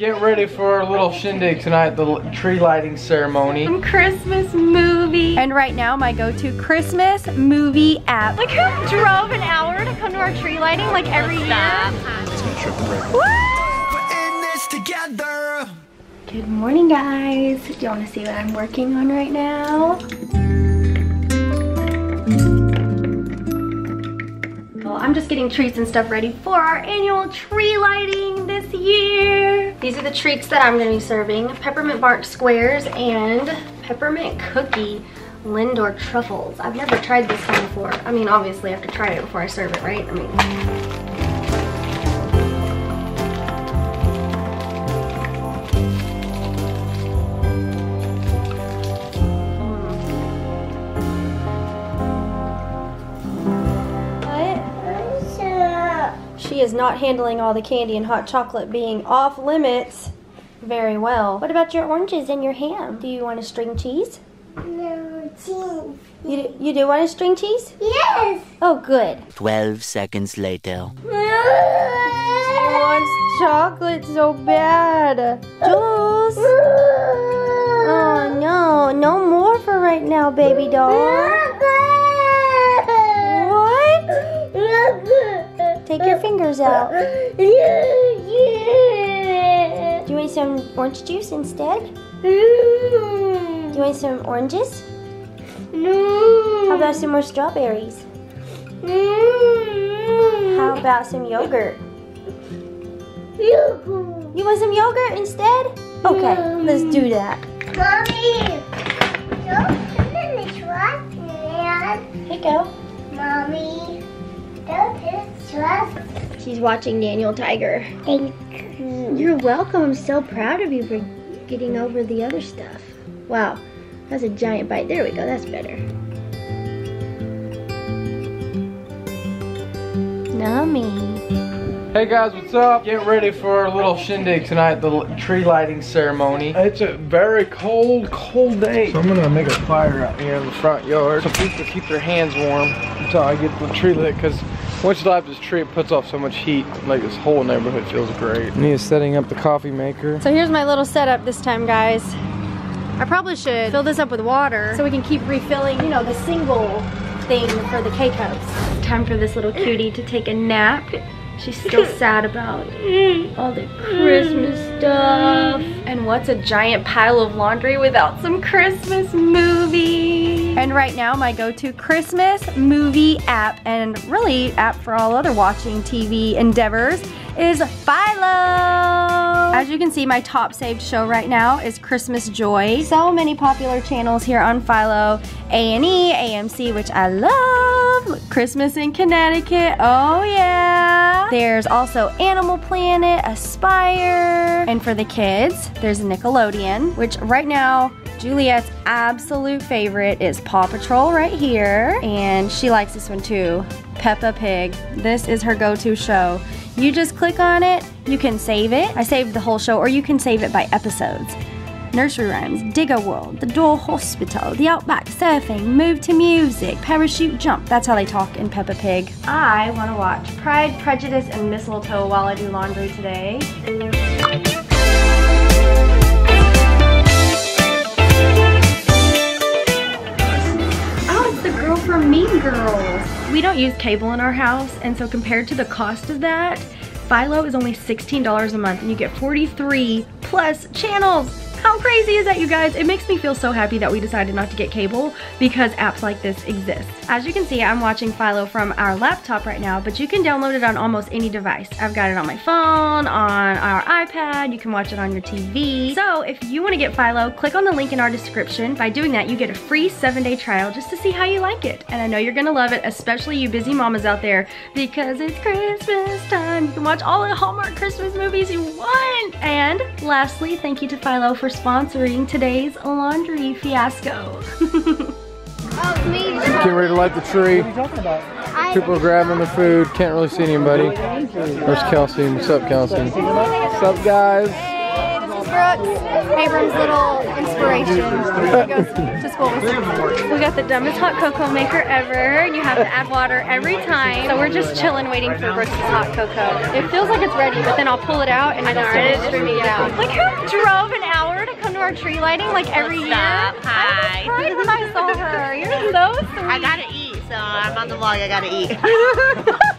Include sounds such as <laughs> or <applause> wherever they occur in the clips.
Get ready for a little shindig tonight, the tree lighting ceremony. Some Christmas movie. And right now, my go-to Christmas movie app. Like who drove an hour to come to our tree lighting like every year? Good morning, guys. Do you want to see what I'm working on right now? Well, I'm just getting treats and stuff ready for our annual tree lighting this year. These are the treats that I'm going to be serving. Peppermint bark squares and peppermint cookie Lindor truffles. I've never tried this one before. I mean, obviously I have to try it before I serve it, right? I mean... is not handling all the candy and hot chocolate being off limits very well. What about your oranges and your ham? Do you want a string cheese? No, cheese. You do, you do want a string cheese? Yes. Oh, good. 12 seconds later. She wants chocolate so bad. Jules. <laughs> Oh, no. No more for right now, baby doll. Take your fingers out. <laughs> Yeah. Do you want some orange juice instead? Mm. Do you want some oranges? No. How about some more strawberries? Mm. How about some yogurt? You want some yogurt instead? Okay, let's do that. Mommy, don't in the man. Here you go. Mommy, She's watching Daniel Tiger. Thank You're welcome. I'm so proud of you for getting over the other stuff. Wow, that's a giant bite. There we go. That's better. Nummy. Hey guys, what's up? Get ready for a little shindig tonight, the tree lighting ceremony. It's a very cold, cold day. So I'm gonna make a fire out here in the front yard. So people keep their hands warm until I get the tree lit because once you light this tree, it puts off so much heat. Like this whole neighborhood feels great. Nia setting up the coffee maker. So here's my little setup this time, guys. I probably should fill this up with water so we can keep refilling, you know, the single thing for the K-Cups. Time for this little cutie to take a nap. She's still <laughs> sad about mm. all the Christmas mm. stuff. And what's a giant pile of laundry without some Christmas movie? And right now, my go-to Christmas movie app, and really app for all other watching TV endeavors, is Philo. As you can see, my top saved show right now is Christmas Joy. So many popular channels here on Philo. A&E, AMC, which I love. Christmas in Connecticut, oh yeah. There's also Animal Planet, Aspire. And for the kids, there's Nickelodeon, which right now, Juliet's absolute favorite is Paw Patrol right here. And she likes this one too, Peppa Pig. This is her go-to show. You just click on it, you can save it. I saved the whole show, or you can save it by episodes. Nursery Rhymes, Digger World, The Doll Hospital, The Outback Surfing, Move to Music, Parachute Jump. That's how they talk in Peppa Pig. I want to watch Pride, Prejudice, and Mistletoe while I do laundry today. Oh, it's the girl from Mean Girls. We don't use cable in our house, and so compared to the cost of that, Philo is only $16 a month, and you get 43 plus channels. How crazy is that, you guys? It makes me feel so happy that we decided not to get cable because apps like this exist. As you can see, I'm watching Philo from our laptop right now, but you can download it on almost any device. I've got it on my phone, on our iPad, you can watch it on your TV. So if you want to get Philo, click on the link in our description. By doing that, you get a free seven day trial just to see how you like it. And I know you're gonna love it, especially you busy mamas out there, because it's Christmas time. You can watch all the Hallmark Christmas movies you want. And lastly, thank you to Philo for sponsoring today's laundry fiasco. Getting ready to light the tree. People are grabbing the food. Can't really see anybody. There's Kelsey. What's up, Kelsey? What's up, guys? Is Brooks, Abram's little inspiration. He goes to school. We got the dumbest hot cocoa maker ever. And you have to add water every time. So we're just chilling waiting for Brooks' hot cocoa. It feels like it's ready, but then I'll pull it out and I know ready to stream it out. Like who drove an hour to come to our tree lighting like every year? Stop. Hi. I was when I saw her. You're so sweet. I gotta eat, so I'm on the vlog. I gotta eat. <laughs>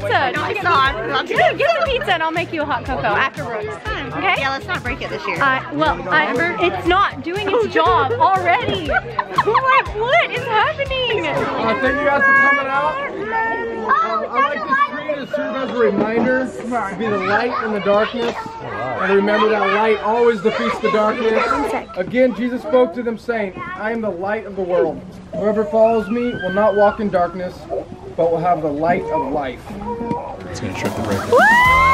There's pizza. No, I saw. I'm about Get get some pizza and I'll make you a hot cocoa after Brooks. Okay? Yeah, let's not break it this year. I, well, I, it's not doing its job already. I'm what is happening? Uh, thank you guys for coming out. Um, I like this tree to serve as a reminder to be the light in the darkness. And remember that light always defeats the darkness. Again, Jesus spoke to them saying, I am the light of the world. Whoever follows me will not walk in darkness, but we'll have the light of life. It's gonna trip the breaker.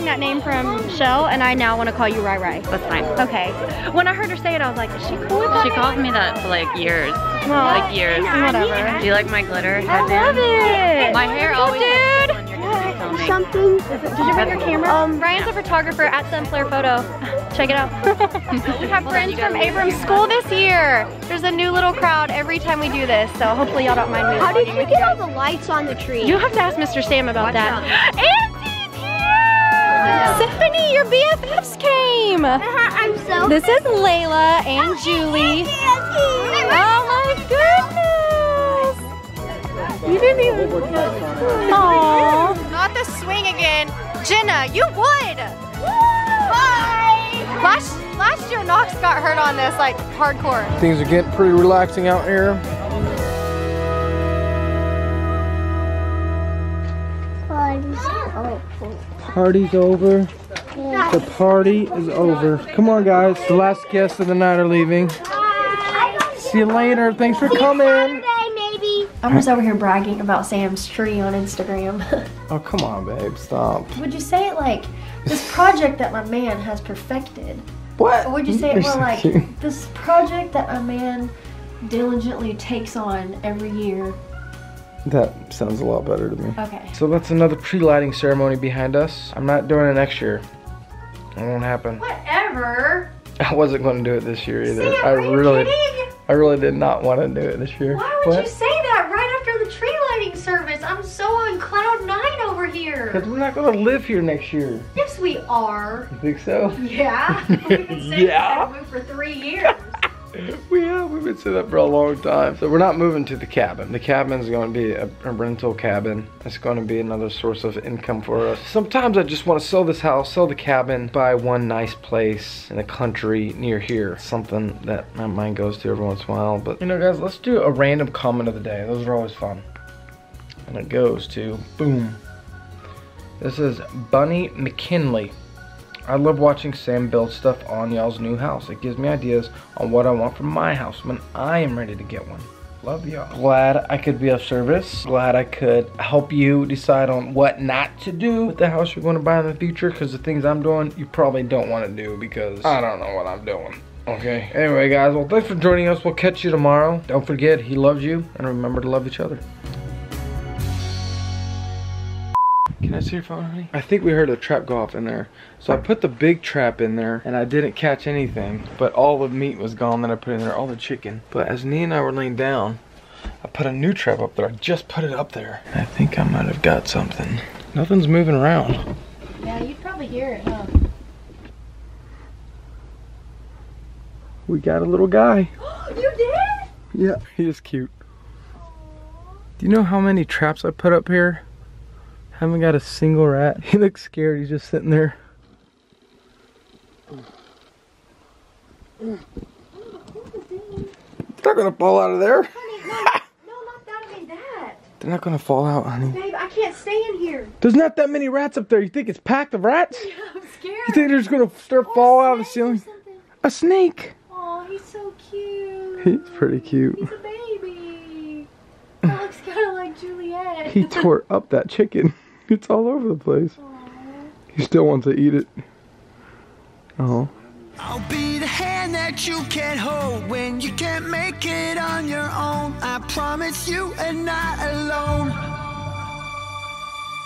I'm that name from Shell, and I now want to call you Rai Rai. That's fine. Okay. When I heard her say it, I was like, is she cool with that? She called me that for like years. Well, like years. Whatever. Do you like my glitter I love it. My hair Cool, always dude. when you're gonna be filming. Something. Did you bring your camera? Um, Ryan's a photographer at Sunflare Photo. <laughs> Check it out. <laughs> we have friends from Abrams School this year. There's a new little crowd every time we do this, so hopefully y'all don't mind me. How did vlogging you get all the lights on the tree? You have to ask Mr. Sam about that. Auntie's here! Stephanie, your BFFs came. I'm so. This is Layla and Julie. Oh my goodness! You didn't even. Aww. Not the swing again. Jenna, you would. Bye. Last last year, Knox got hurt on this like hardcore. Things are getting pretty relaxing out here. Party's over. The party is over. Come on, guys. The last guests of the night are leaving. See you later. Thanks for coming. maybe. I'm just over here bragging about Sam's tree on Instagram. <laughs> Oh, come on, babe. Stop. would you say it like this project that my man has perfected? What? Or would you say it You're more so <laughs> like cute. this project that my man diligently takes on every year? That sounds a lot better to me. Okay. So that's another pre-lighting ceremony behind us. I'm not doing it next year. It won't happen. Whatever. <laughs> I wasn't going to do it this year either. Sam, I really, kidding? I really did not want to do it this year. Why would What? you say that right after the tree lighting service? I'm so on cloud nine over here. Because we're not going to live here next year. Yes, we are. You think so? Yeah. <laughs> We've been saying Yeah. that for three years. <laughs> we have. We've been saying that for a long time. So we're not moving to the cabin. The cabin's going to be a, a rental cabin. It's going to be another source of income for us. Sometimes I just want to sell this house, sell the cabin, buy one nice place in the country near here. Something that my mind goes to every once in a while. But you know, guys, let's do a random comment of the day. Those are always fun. And it goes to boom. This is Bunny McKinley. I love watching Sam build stuff on y'all's new house. It gives me ideas on what I want for my house when I am ready to get one. Love y'all. Glad I could be of service. Glad I could help you decide on what not to do with the house you're going to buy in the future because the things I'm doing you probably don't want to do because I don't know what I'm doing. Okay. Anyway, guys, well, thanks for joining us. We'll catch you tomorrow. Don't forget, he loves you, and remember to love each other. Can I your phone, honey? I think we heard a trap go off in there. So I put the big trap in there and I didn't catch anything. But all the meat was gone that I put in there, all the chicken. But as Nee and I were laying down, I put a new trap up there. I just put it up there. I think I might have got something. Nothing's moving around. Yeah, you'd probably hear it, huh? We got a little guy. <gasps> you did? Yeah, he is cute. Do you know how many traps I put up here? Haven't got a single rat. <laughs> He looks scared. He's just sitting there. They're gonna fall out of there. No, not that. I mean that. They're not gonna fall out, honey. Babe, I can't stay in here. There's not that many rats up there. You think it's packed of rats? <laughs> I'm scared. You think they're just gonna oh, start fall out of the ceiling? A snake. Oh, he's so cute. He's pretty cute. He's a baby. That looks kind of like Juliet. He <laughs> tore up that chicken. It's all over the place. He still wants to eat it. Oh. I'll be the hand that you can't hold when you can't make it on your own. I promise you are not alone.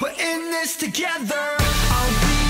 We're in this together. I'll be